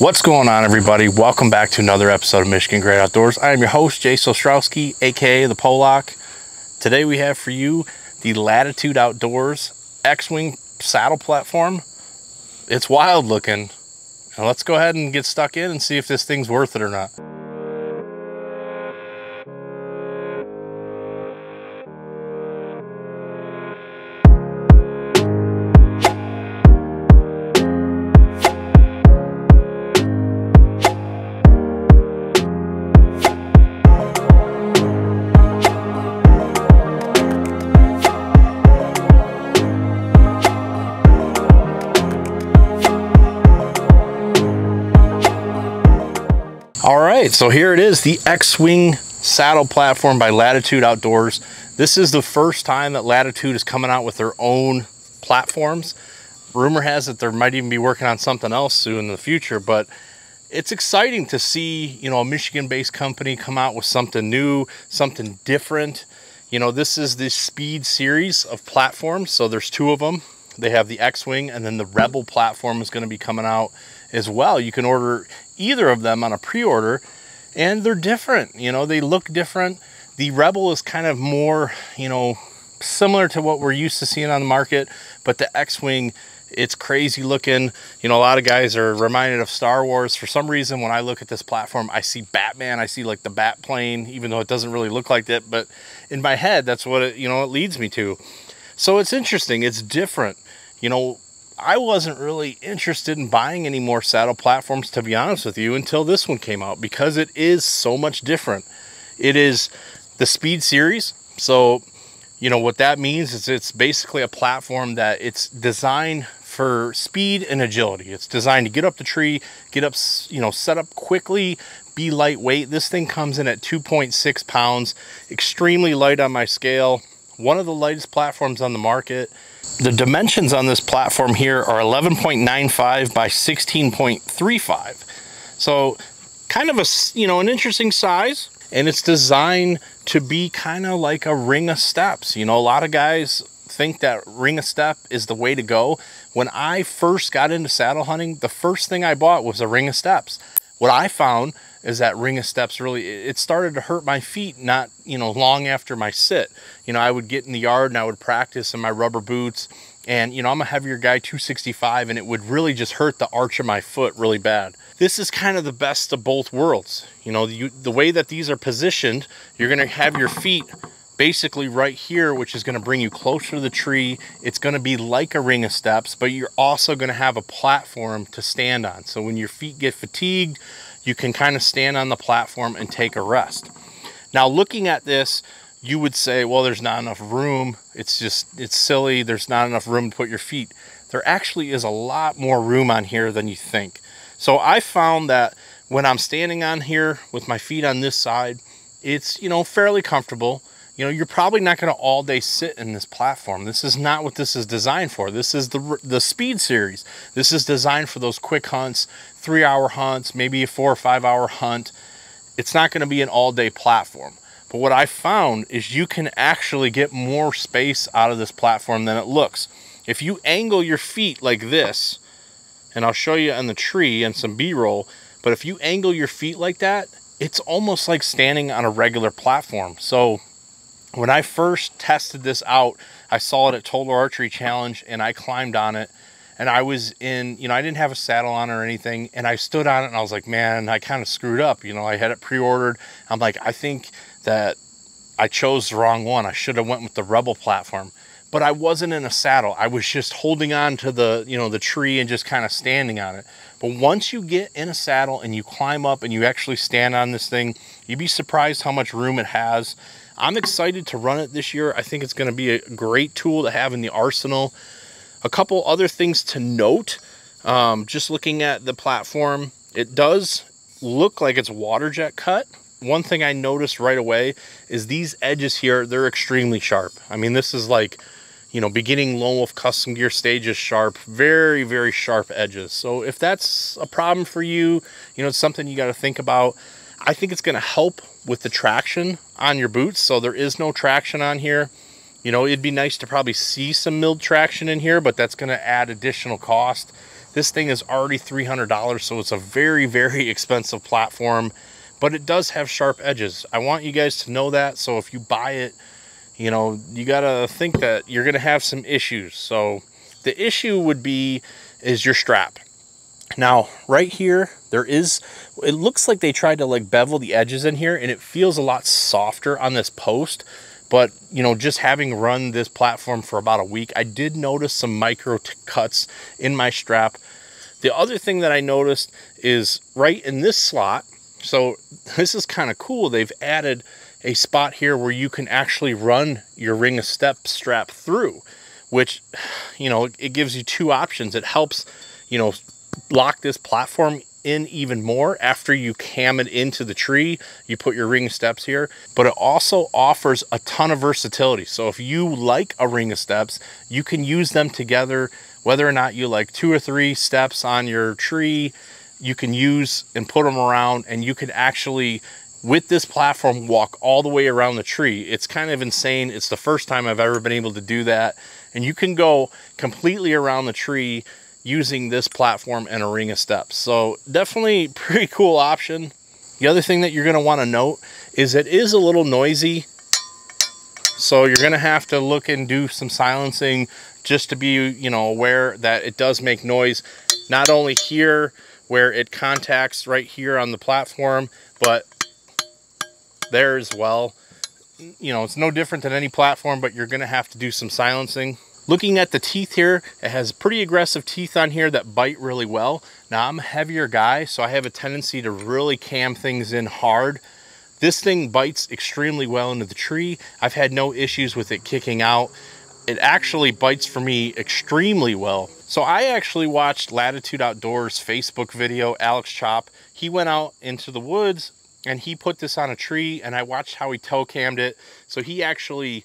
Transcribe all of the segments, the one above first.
What's going on, everybody? Welcome back to another episode of Michigan Great Outdoors. I am your host, Jay Sostrowski, aka the Pollock. Today we have for you the Latitude Outdoors X-Wing saddle platform. It's wild looking. Now let's go ahead and get stuck in and see if this thing's worth it or not. Right, so here it is, the X-Wing saddle platform by Latitude Outdoors. This is the first time that Latitude is coming out with their own platforms. Rumor has it there might even be working on something else soon in the future, but it's exciting to see, you know, a Michigan-based company come out with something new, something different. You know, this is the Speed series of platforms, so there's two of them. They have the X-Wing and then the Rebel platform is going to be coming out as well. You can order either of them on a pre-order and they're different. You know, they look different. The Rebel is kind of more, you know, similar to what we're used to seeing on the market, but the X-Wing, it's crazy looking. You know, a lot of guys are reminded of Star Wars. For some reason, when I look at this platform, I see Batman. I see like the Bat plane, even though it doesn't really look like that. But in my head, that's what it, you know, it leads me to. So it's interesting. It's different. You know, I wasn't really interested in buying any more saddle platforms, to be honest with you, until this one came out because it is so much different. It is the Speed Series. So, you know, what that means is it's basically a platform that it's designed for speed and agility. It's designed to get up the tree, get up, you know, set up quickly, be lightweight. This thing comes in at 2.6 pounds, extremely light on my scale. One of the lightest platforms on the market. The dimensions on this platform here are 11.95 by 16.35. So kind of a, you know, an interesting size and it's designed to be kind of like a ring of steps. You know, a lot of guys think that ring of step is the way to go. When I first got into saddle hunting, the first thing I bought was a ring of steps. What I found is that ring of steps really it started to hurt my feet not you know long after my sit. You know i would get in the yard and i would practice in my rubber boots. And you know i'm a heavier guy 265 and it would really just hurt the arch of my foot really bad. This is kind of the best of both worlds. You know you, the way that these are positioned you're going to have your feet basically right here which is going to bring you closer to the tree. It's going to be like a ring of steps but you're also going to have a platform to stand on. So when your feet get fatigued you can kind of stand on the platform and take a rest. Now, looking at this, you would say, well, there's not enough room. It's just, it's silly. There's not enough room to put your feet. There actually is a lot more room on here than you think. So I found that when I'm standing on here with my feet on this side, it's, you know, fairly comfortable. You know, you're probably not going to all day sit in this platform. This is not what this is designed for. This is the, the speed series. This is designed for those quick hunts, three hour hunts, maybe a four or five hour hunt. It's not going to be an all day platform. But what I found is you can actually get more space out of this platform than it looks. If you angle your feet like this, and I'll show you on the tree and some B-roll, but if you angle your feet like that, it's almost like standing on a regular platform. So when I first tested this out, I saw it at Total Archery Challenge and I climbed on it and I was in, you know, I didn't have a saddle on or anything and I stood on it and I was like, man, I kind of screwed up. You know, I had it pre-ordered. I'm like, I think that I chose the wrong one. I should have went with the Rebel platform. But I wasn't in a saddle. I was just holding on to the, you know, the tree and just kind of standing on it. But once you get in a saddle and you climb up and you actually stand on this thing, you'd be surprised how much room it has I'm excited to run it this year. I think it's going to be a great tool to have in the arsenal. A couple other things to note, um, just looking at the platform, it does look like it's water jet cut. One thing I noticed right away is these edges here, they're extremely sharp. I mean, this is like, you know, beginning Lone Wolf custom gear stages sharp, very, very sharp edges. So if that's a problem for you, you know, it's something you got to think about. I think it's going to help with the traction on your boots. So there is no traction on here. You know, it'd be nice to probably see some milled traction in here, but that's going to add additional cost. This thing is already $300, so it's a very, very expensive platform, but it does have sharp edges. I want you guys to know that, so if you buy it, you know, you gotta think that you're gonna have some issues. So the issue would be, is your strap. Now, right here, there is, it looks like they tried to like bevel the edges in here and it feels a lot softer on this post. But, you know, just having run this platform for about a week, I did notice some micro cuts in my strap. The other thing that I noticed is right in this slot. So this is kind of cool. They've added a spot here where you can actually run your ring of step strap through, which, you know, it gives you two options. It helps, you know, lock this platform in even more after you cam it into the tree. You put your ring steps here, but it also offers a ton of versatility. So if you like a ring of steps, you can use them together, whether or not you like two or three steps on your tree, you can use and put them around and you can actually with this platform walk all the way around the tree. It's kind of insane. It's the first time I've ever been able to do that. And you can go completely around the tree using this platform and a ring of steps. So definitely pretty cool option. The other thing that you're gonna wanna note is it is a little noisy. So you're gonna have to look and do some silencing just to be, you know, aware that it does make noise, not only here where it contacts right here on the platform, but there as well. You know, it's no different than any platform, but you're gonna have to do some silencing. Looking at the teeth here, it has pretty aggressive teeth on here that bite really well. Now I'm a heavier guy, so I have a tendency to really cam things in hard. This thing bites extremely well into the tree. I've had no issues with it kicking out. It actually bites for me extremely well. So I actually watched Latitude Outdoors Facebook video, Alex Chop. He went out into the woods and he put this on a tree and I watched how he toe cammed it. So he actually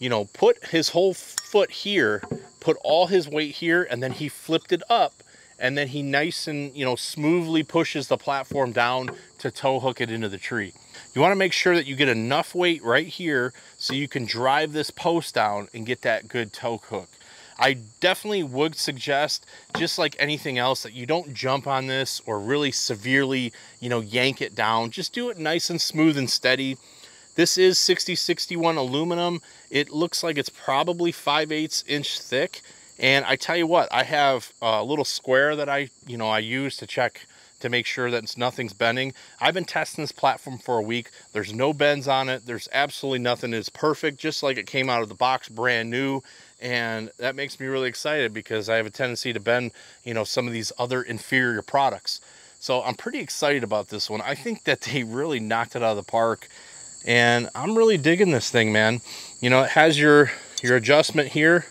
you know, put his whole foot here, put all his weight here, and then he flipped it up. And then he nice and, you know, smoothly pushes the platform down to toe hook it into the tree. You want to make sure that you get enough weight right here so you can drive this post down and get that good toe hook. I definitely would suggest, just like anything else, that you don't jump on this or really severely, you know, yank it down. Just do it nice and smooth and steady. This is 6061 aluminum. It looks like it's probably 5 8 inch thick. And I tell you what, I have a little square that I, you know, I use to check to make sure that nothing's bending. I've been testing this platform for a week. There's no bends on it. There's absolutely nothing. It's perfect, just like it came out of the box, brand new. And that makes me really excited because I have a tendency to bend, you know, some of these other inferior products. So I'm pretty excited about this one. I think that they really knocked it out of the park and I'm really digging this thing, man. You know, it has your, your adjustment here.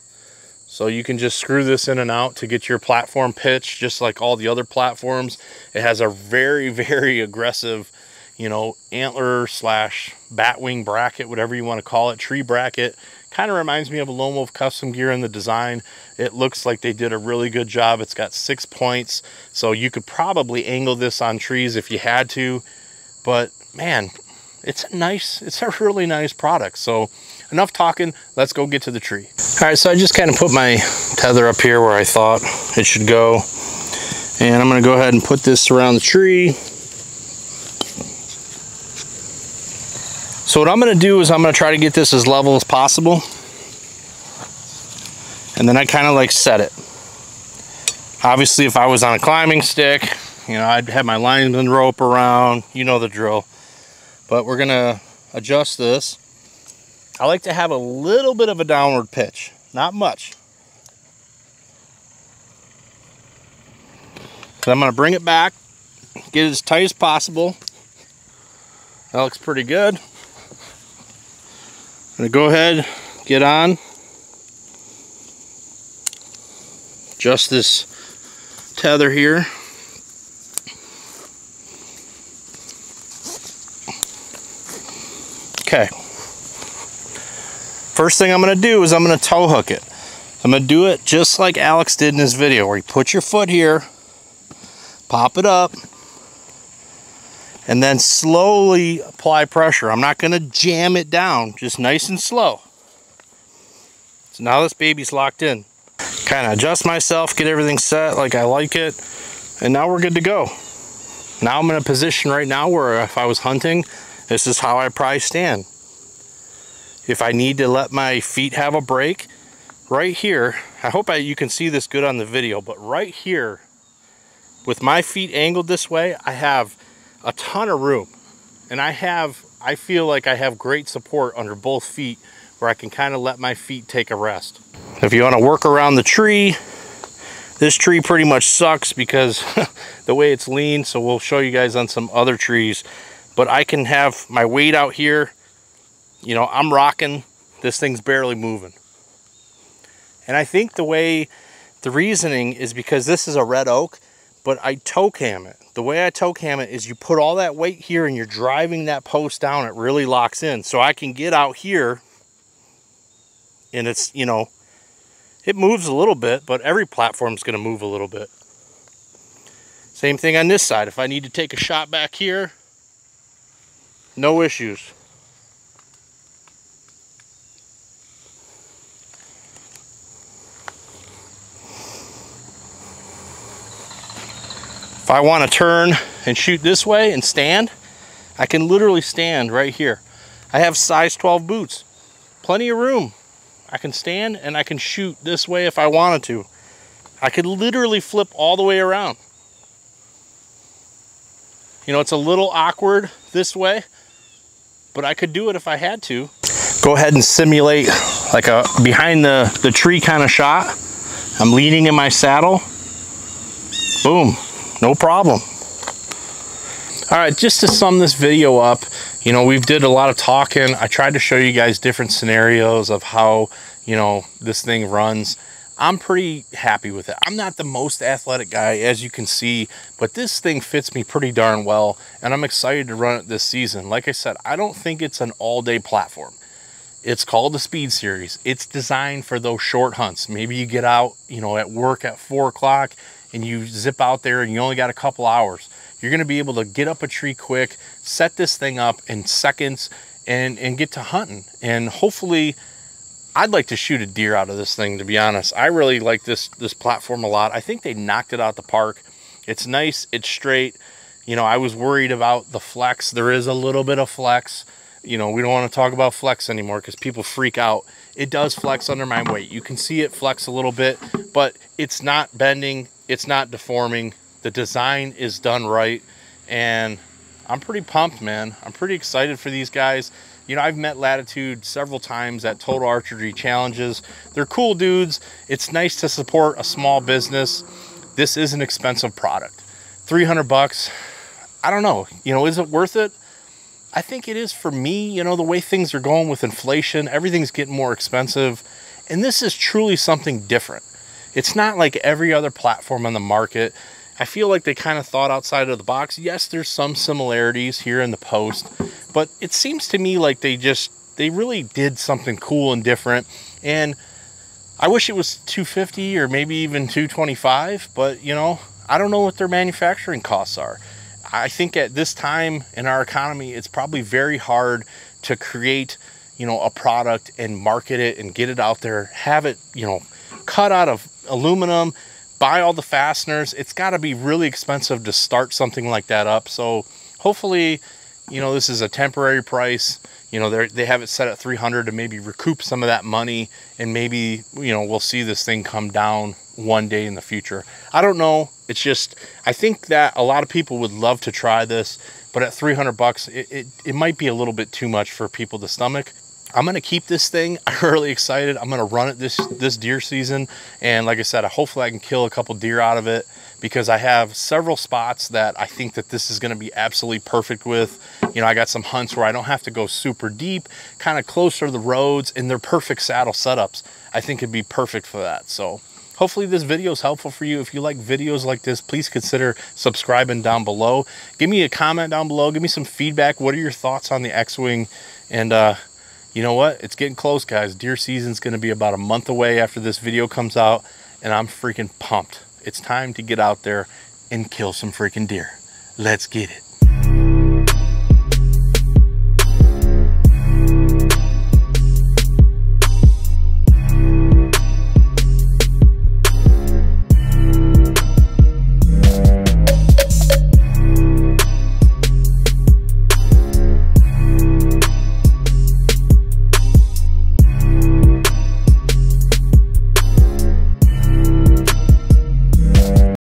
So you can just screw this in and out to get your platform pitch, just like all the other platforms. It has a very, very aggressive, you know, antler slash batwing bracket, whatever you want to call it, tree bracket. Kind of reminds me of a Lone Wolf Custom Gear in the design. It looks like they did a really good job. It's got six points, so you could probably angle this on trees if you had to. But man, it's a nice, it's a really nice product. So enough talking, let's go get to the tree. All right, so I just kind of put my tether up here where I thought it should go. And I'm gonna go ahead and put this around the tree. So what I'm gonna do is I'm gonna try to get this as level as possible. And then I kind of like set it. Obviously, if I was on a climbing stick, you know, I'd have my lineman rope around, you know the drill. But we're gonna adjust this. I like to have a little bit of a downward pitch, not much. So I'm gonna bring it back, get it as tight as possible. That looks pretty good. I'm gonna go ahead, get on, adjust this tether here. Okay. First thing I'm going to do is I'm going to toe hook it. I'm going to do it just like Alex did in his video where you put your foot here, pop it up, and then slowly apply pressure. I'm not going to jam it down, just nice and slow. So now this baby's locked in. Kind of adjust myself, get everything set like I like it. And now we're good to go. Now I'm in a position right now where if I was hunting, this is how I probably stand. If I need to let my feet have a break, right here, I hope I, you can see this good on the video, but right here, with my feet angled this way, I have a ton of room. And I have, I feel like I have great support under both feet where I can kind of let my feet take a rest. If you want to work around the tree, this tree pretty much sucks because the way it's lean, so we'll show you guys on some other trees. But I can have my weight out here. You know, I'm rocking. This thing's barely moving. And I think the way, the reasoning is because this is a red oak, but I toe cam it. The way I toe cam it is you put all that weight here and you're driving that post down, it really locks in. So I can get out here and it's, you know, it moves a little bit, but every platform's going to move a little bit. Same thing on this side. If I need to take a shot back here, no issues. If I want to turn and shoot this way and stand, I can literally stand right here. I have size 12 boots, plenty of room. I can stand and I can shoot this way if I wanted to. I could literally flip all the way around. You know, it's a little awkward this way, but I could do it if I had to. Go ahead and simulate like a behind the, the tree kind of shot. I'm leaning in my saddle. Boom, no problem. All right, just to sum this video up, you know, we've did a lot of talking. I tried to show you guys different scenarios of how, you know, this thing runs. I'm pretty happy with it. I'm not the most athletic guy, as you can see, but this thing fits me pretty darn well, and I'm excited to run it this season. Like I said, I don't think it's an all-day platform. It's called the Speed Series. It's designed for those short hunts. Maybe you get out, you know, at work at 4 o'clock, and you zip out there and you only got a couple hours you're going to be able to get up a tree quick, set this thing up in seconds, and, and get to hunting. And hopefully, I'd like to shoot a deer out of this thing, to be honest. I really like this, this platform a lot. I think they knocked it out the park. It's nice, it's straight. You know, I was worried about the flex. There is a little bit of flex. You know, we don't want to talk about flex anymore because people freak out. It does flex under my weight. You can see it flex a little bit, but it's not bending. It's not deforming. The design is done right. And I'm pretty pumped, man. I'm pretty excited for these guys. You know, I've met Latitude several times at Total Archery Challenges. They're cool dudes. It's nice to support a small business. This is an expensive product. 300 bucks. I don't know. You know, is it worth it? I think it is for me. You know, the way things are going with inflation, everything's getting more expensive. And this is truly something different. It's not like every other platform on the market I feel like they kind of thought outside of the box. Yes, there's some similarities here in the post, but it seems to me like they just they really did something cool and different. And I wish it was 250 or maybe even 225, but you know, I don't know what their manufacturing costs are. I think at this time in our economy, it's probably very hard to create, you know, a product and market it and get it out there, have it, you know, cut out of aluminum, buy all the fasteners. It's got to be really expensive to start something like that up. So hopefully, you know, this is a temporary price. You know, they have it set at 300 to maybe recoup some of that money and maybe, you know, we'll see this thing come down one day in the future. I don't know. It's just, I think that a lot of people would love to try this, but at 300 bucks, it, it, it might be a little bit too much for people to stomach. I'm gonna keep this thing. I'm really excited. I'm gonna run it this this deer season, and like I said, hopefully I can kill a couple deer out of it because I have several spots that I think that this is gonna be absolutely perfect with. You know, I got some hunts where I don't have to go super deep, kind of closer to the roads, and they're perfect saddle setups. I think it'd be perfect for that. So hopefully this video is helpful for you. If you like videos like this, please consider subscribing down below. Give me a comment down below. Give me some feedback. What are your thoughts on the X-Wing? And uh, you know what? It's getting close, guys. Deer season's going to be about a month away after this video comes out, and I'm freaking pumped. It's time to get out there and kill some freaking deer. Let's get it.